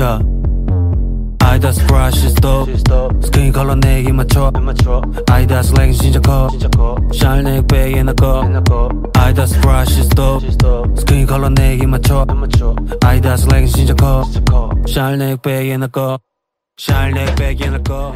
야 아이다스 브러쉬 스톱 스킨 컬러 내기 맞춰 아이다스 레깅 진짜 커 샤넬 백에 나거 아이다스 브러쉬 스톱 스킨 컬러 내기 맞춰 아이다스 레깅 진짜 커 샤넬 백에 나거 샤넬 백에 나거